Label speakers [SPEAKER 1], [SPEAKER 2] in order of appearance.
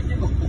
[SPEAKER 1] aquí.